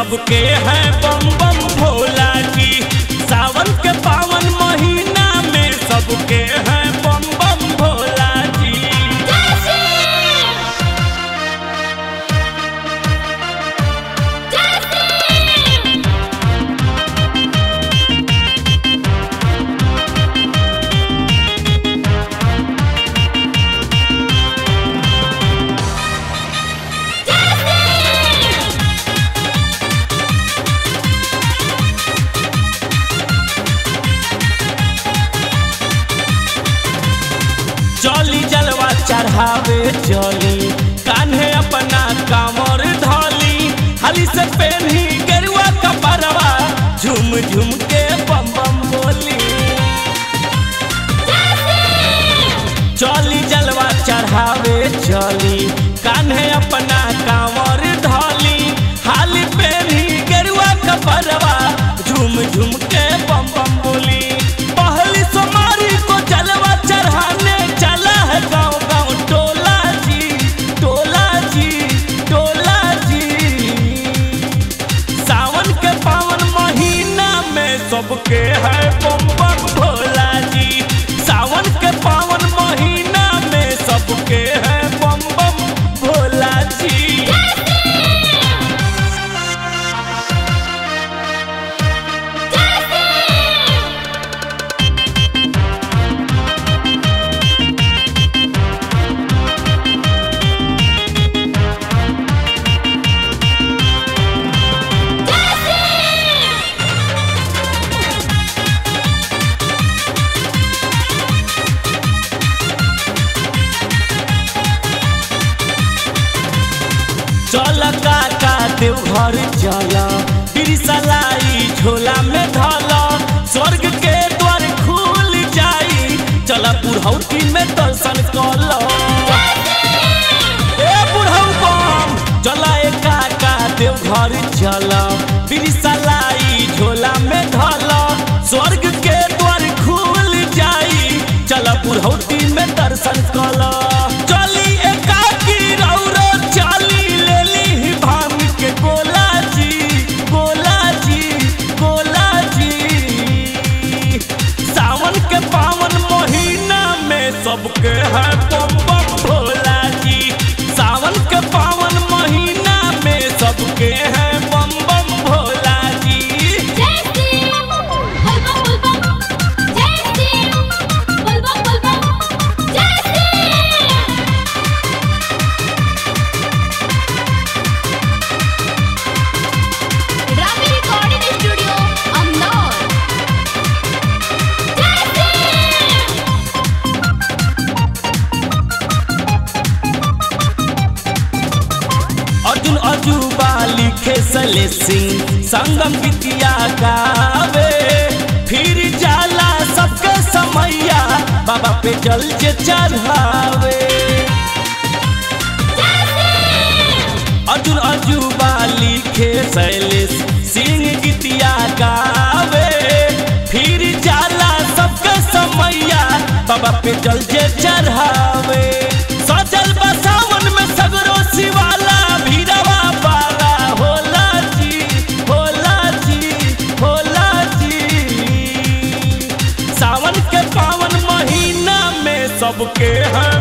सबके है चढ़ावे चली कान्हे अपना कामर धली हाली से पहनी गेरुआ कपड़वा झूम झूम के सबके है बम। चल काका देवघर चल बिरसलाई झोला में धल। स्वर्ग के द्वार खुल जाई। चल बुढ़ौती में दर्शन बम चल झोला में स्वर्ग के द्वार खुल जाई। चल में दर्शन कल। चली सबके है बम सिंह संगम गीतिया गावे फिर जाला सबके समैया, बाबा पे जल जे चढ़ावे। अर्जुन अजूबा लिखे शैलेश सिंह गीतिया गावे फिर जाला सबके समैया, बाबा पे जल जे चढ़ावे। सबके है।